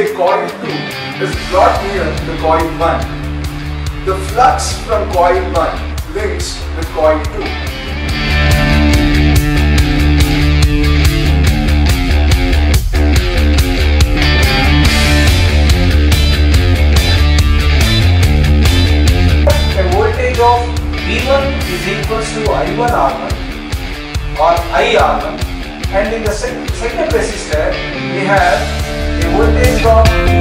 say coil 2 is brought near the coil 1. The flux from coil 1 links with coil 2. of V1 is equal to I1 R1 or I R1 and in the second resistor we have a voltage drop